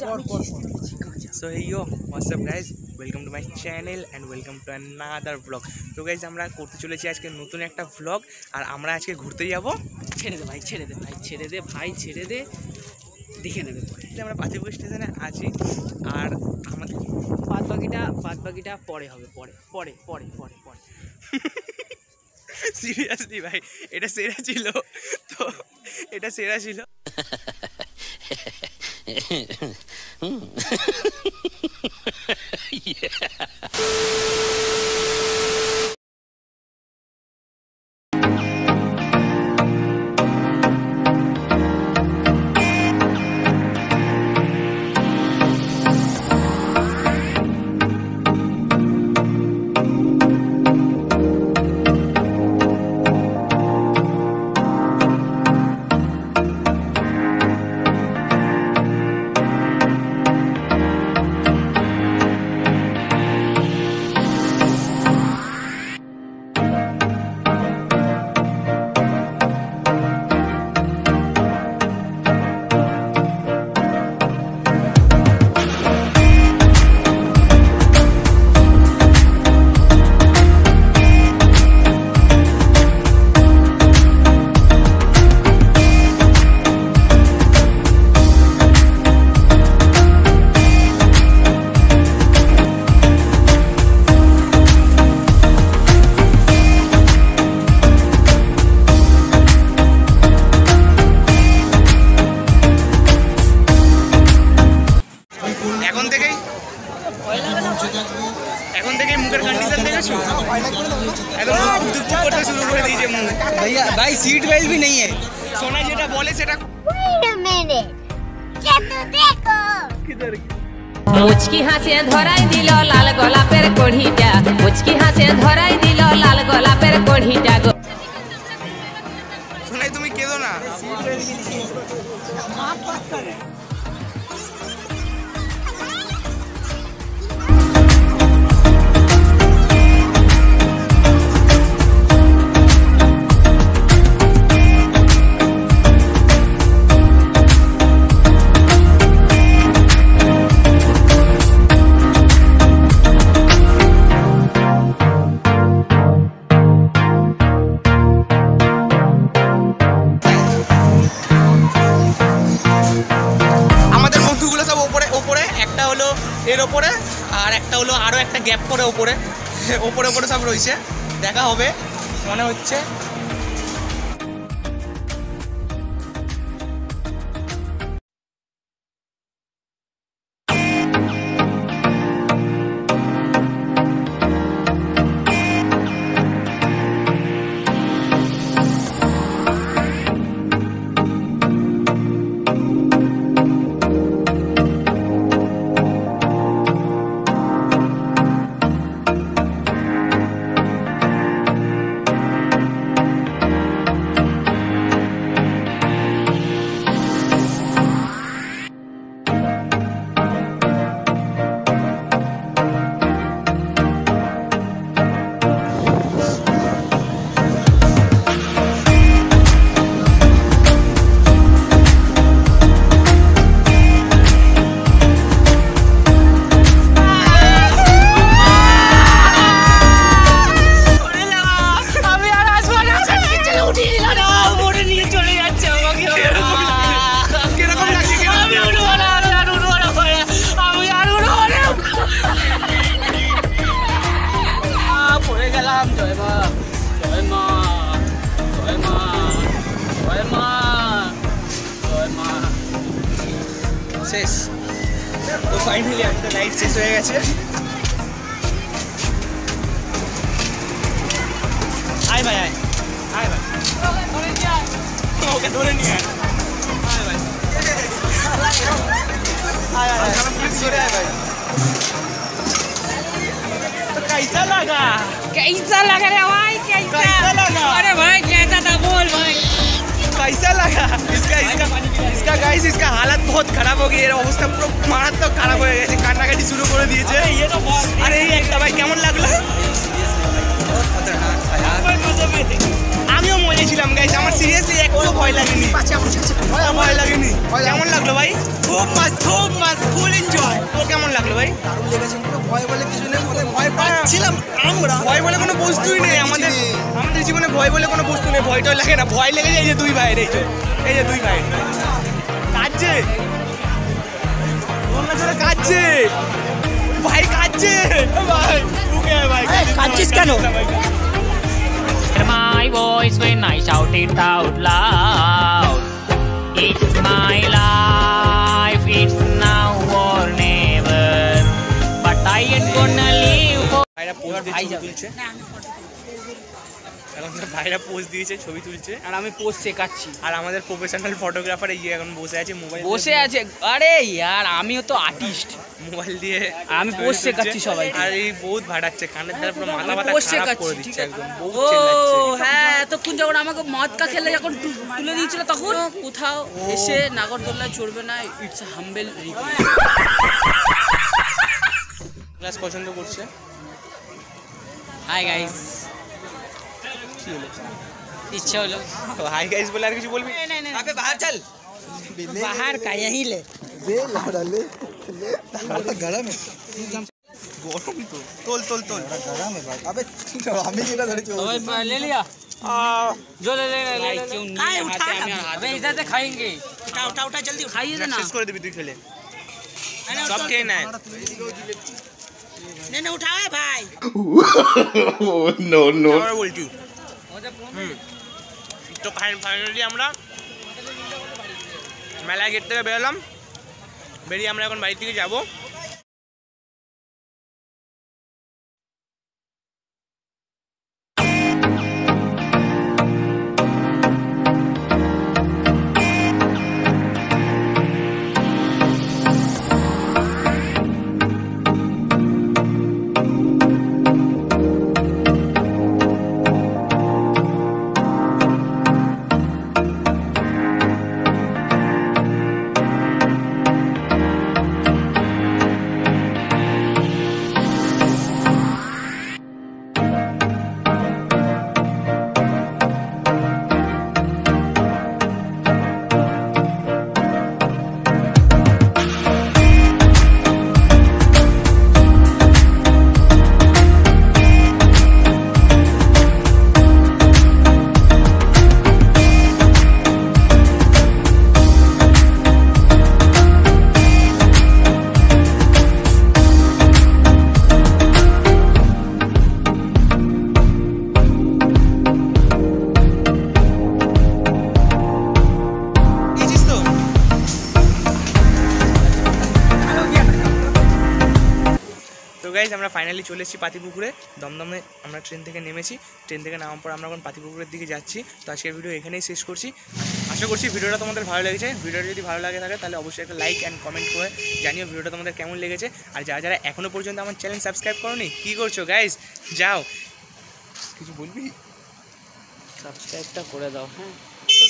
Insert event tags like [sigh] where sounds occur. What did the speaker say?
So hey yo what's up guys? Welcome to my channel and welcome to another vlog. তো guys আমরা করতে চলেছি আজকে নতুন একটা ব্লগ আর আমরা আজকে ঘুরতে যাব। ছেড়ে দে ভাই ছেড়ে দে ভাই ছেড়ে দে ভাই ছেড়ে দে। দেখে নেবে পরে। আমরা পাতিপুর স্টেশনে আছি আর আমাদের বাদ বাকিটা বাদ বাকিটা পরে হবে পরে পরে পরে পরে পরে। [laughs] সিরিয়াসলি ভাই এটা সেরা ছিল। তো এটা সেরা ছিল। [laughs] এখন [laughs] भैया भाई सीट बेल्ट भी नहीं है। सोना जेटा बोले से किधर मुचकी हासे धराई दिल लाल गोला पेर कोढ़ीटा। मुचकी हासे धराई दिल लाल गला पेर कोढ़ीटा गो। सुनाई तुम्हें केदो ना। सीट कर এর ওপরে, আর একটা হলো আরও একটা গ্যাপ করে ওপরে। ওপরে ওপরে সব রয়েছে। দেখা হবে। মনে হচ্ছে শেষ তো ফাইনালি একটা লাইট শেষ হয়ে গেছে আয় ভাই আয় আয় ভাই ওকে ধরে নিয়ে আয় আয় ভাই আয় আয় আয় সরে আয় ভাই तो कैसा लगा कैसा लग रहा है भाई कैसा लगा अरे भाई कैसा था बोल भाई कैसा लगा इसका इसका इसका গাইস इसका হালাত বহুত খারাপ হয়ে গিয়ে এর অবস্থা পুরো মারাত্মক খারাপ হয়ে গেছে কান্নাকাটি শুরু করে দিয়েছে আরে এই একটা ভাই কেমন লাগল ছেড়েছি এখন ছেড়েছি ভয় লাগেনি। ভয় লাগেনি। কেমন লাগল ভাই? খুব মাস খুব মাস ফুল এনজয় তো কেমন লাগল ভাই? দারুণ লেগেছে কোনো ভয় বলে কিছু নেই মানে ভয় পাচ্ছিলাম আমরা। ভয় বলে কোনো বস্তুই নেই আমাদের আমাদের জীবনে ভয় বলে কোনো বস্তু নেই ভয়টাই লাগে না। ভয় লেগে যায় এই যে দুই ভাইয়ের এই যে এই যে দুই ভাই কাঁদছে। তোমরা জোরে কাঁদছে। ভাই কাঁদছে। ভাই ভাই? কাঁদছিস কেন? My voice when I shout it out loud. It's my life, it's now or never. But I ain't gonna leave for এখন তো ভাইরা পোজ দিয়েছে ছবি তুলছে। আর আমি পোস্ট শেখাচ্ছি। আর আমাদের প্রফেশনাল ফটোগ্রাফার এই এখন বসে আছে মোবাইল বসে আছে। আরে ইয়ার আমিও তো আর্টিস্ট মোবাইল দিয়ে আমি তুলছে। শেখাচ্ছি সবাইকে। আর এই বহুত ভাড়াচ্ছে কানের দ্বারা পুরো মাথা পোস্ট খারাপ শেখাচ্ছি করে দিচ্ছে একদম ও হ্যাঁ এতক্ষণ যখন আমাকে মদকা খেলে যখন তুলে দিয়েছিল তখন? কোথাও এসে নাগরদোল্লায় চড়বে না ইটস হাম্বেল ক্লাস পছন্দ করছে? হাই গাইস इच्छा तो हाय गाइस बोला कुछ बोल भी। नहीं नहीं अबे बाहर चल। बाहर का यहीं ले। दे लड़ा ले। गरम है। गरम तो। तोल तोल तोल। गरम है भाई। अबे हमें गिरा धरे चोर अबे ले लिया। आ, जो ले ले ले ले क्यों नहीं उठाते अबे इधर से खाएँगे। उठा उठा उठा जल्दी खाइए ना कर दे बिदु खेले सब के ना नहीं नहीं उठाए भाई। नो नो बोल तू তো ফাইনালি আমরা মেলায় গেট থেকে বেরোলাম। বেরিয়ে আমরা এখন বাড়ি থেকে যাব। গাইজ আমরা ফাইনালি চলে এসেছি পাতিপুকুরে। দমদমে আমরা ট্রেন থেকে নেমেছি। ট্রেন থেকে নামার পর আমরা এখন পাতিপুকুরের দিকে যাচ্ছি। তো আজকের ভিডিও এখানেই শেষ করছি। আশা করছি ভিডিওটা তোমাদের ভালো লেগেছে। ভিডিওটা যদি ভালো লাগে থাকে, তাহলে অবশ্যই একটা লাইক অ্যান্ড কমেন্ট করে জানিও ভিডিওটা তোমাদের কেমন লেগেছে। আর যারা যারা এখনও পর্যন্ত আমার চ্যানেল সাবস্ক্রাইব করোনি, কী করছ গাইজ যাও। কিছু বলবি? সাবস্ক্রাইবটা করে দাও হ্যাঁ?